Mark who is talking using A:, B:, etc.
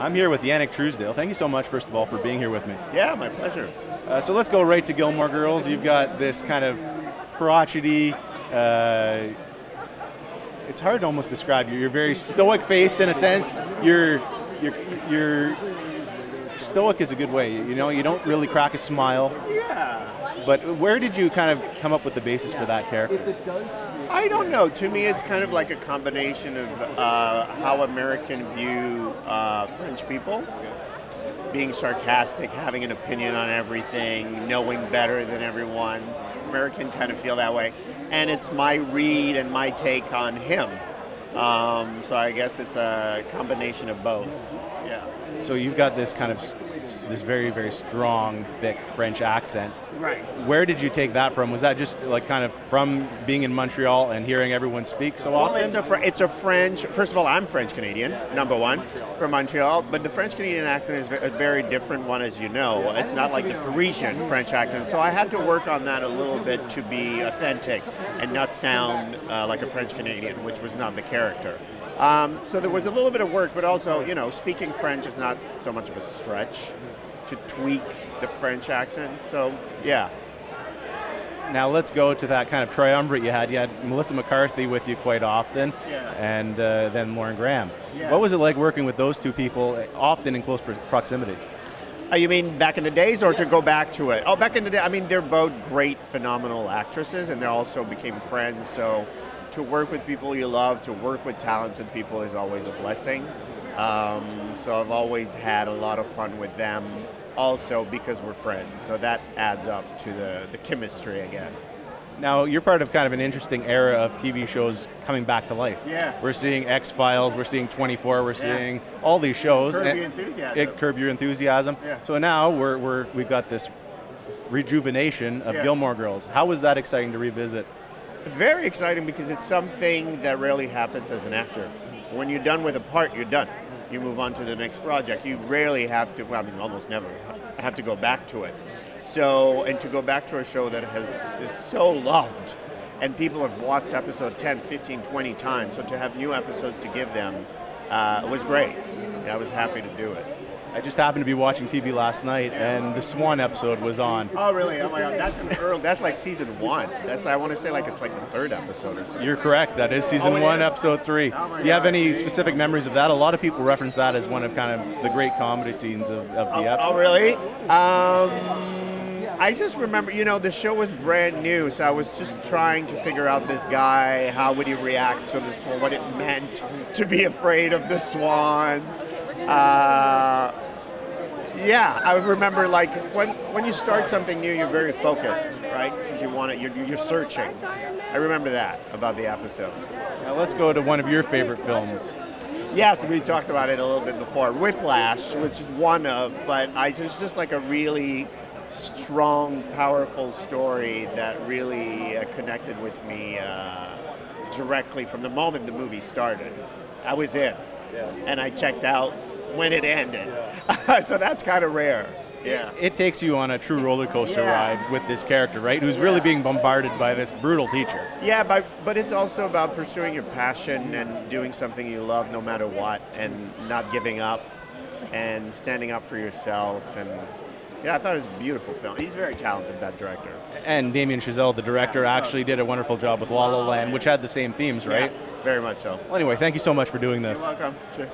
A: I'm here with Yanic Truesdale. Thank you so much, first of all, for being here with me.
B: Yeah, my pleasure.
A: Uh, so let's go right to Gilmore Girls. You've got this kind of crotchety. Uh, it's hard to almost describe you. You're very stoic faced in a sense. You're, you're, you're stoic is a good way. You know, you don't really crack a smile.
B: Yeah.
A: But where did you kind of come up with the basis for that character?
B: I don't know. To me, it's kind of like a combination of uh, how American view uh, French people. Being sarcastic, having an opinion on everything, knowing better than everyone. American kind of feel that way. And it's my read and my take on him. Um, so I guess it's a combination of both. Yeah.
A: So you've got this kind of this very very strong, thick French accent.
B: Right.
A: Where did you take that from? Was that just like kind of from being in Montreal and hearing everyone speak so
B: Well,
A: often?
B: it's a, Fr- it's a French. First of all, I'm French Canadian, number one, from Montreal. But the French Canadian accent is a very different one, as you know. It's not like the Parisian French accent. So I had to work on that a little bit to be authentic and not sound uh, like a French Canadian, which was not the character. Um, so there was a little bit of work, but also, you know, speaking French is not so much of a stretch to tweak the French accent. So yeah.
A: Now let's go to that kind of triumvirate you had. You had Melissa McCarthy with you quite often,
B: Yeah.
A: and uh, then Lauren Graham.
B: Yeah.
A: What was it like working with those two people, uh, often in close proximity?
B: Oh, you mean back in the days or to go back to it? Oh, back in the day, I mean, they're both great, phenomenal actresses and they also became friends. So to work with people you love, to work with talented people is always a blessing. Um, so I've always had a lot of fun with them also because we're friends. So that adds up to the, the chemistry, I guess.
A: Now you're part of kind of an interesting era of TV shows coming back to life.
B: Yeah.
A: We're seeing X Files, we're seeing 24, we're seeing all these shows.
B: Curb Your Enthusiasm.
A: it- Curb Your Enthusiasm.
B: Yeah.
A: So now we're, we're we've got this rejuvenation of
B: Yeah.
A: Gilmore Girls. How was that exciting to revisit?
B: Very exciting because it's something that rarely happens as an actor. When you're done with a part, you're done. You move on to the next project. You rarely have to, well, I mean, almost never have to go back to it. So, and to go back to a show that has is so loved and people have watched episode 10, 15, 20 times, so to have new episodes to give them uh, was great. I was happy to do it.
A: I just happened to be watching TV last night, and the Swan episode was on.
B: Oh, really? Oh my God, that's that's like season one. That's I want to say like it's like the third episode.
A: You're correct. That is season
B: Oh,
A: one,
B: is?
A: episode three.
B: Oh
A: Do you have any specific memories of that? A lot of people reference that as one of kind of the great comedy scenes of, of the
B: Oh,
A: episode.
B: oh, really? Um, I just remember, you know, the show was brand new, so I was just trying to figure out this guy. How would he react to the swan? What it meant to be afraid of the swan. Uh, yeah, I remember like when when you start something new, you're very focused, right? Because you want it, you're, you're searching. I remember that about the episode.
A: Now let's go to one of your favorite films.
B: Yes, we talked about it a little bit before. Whiplash, which is one of, but I it was just like a really strong, powerful story that really uh, connected with me uh, directly from the moment the movie started. I was in, and I checked out when it ended. so that's kind of rare. Yeah.
A: It takes you on a true roller coaster
B: Yeah.
A: ride with this character, right? Who's really being bombarded by this brutal teacher.
B: Yeah, but but it's also about pursuing your passion and doing something you love no matter what, and not giving up, and standing up for yourself. And yeah, I thought it was a beautiful film. He's very talented, that director.
A: And Damien Chazelle, the director, actually did a wonderful job with La La Land, which had the same themes, right?
B: Yeah, very much so.
A: Well, anyway, thank you so much for doing this.
B: You're welcome. Sure.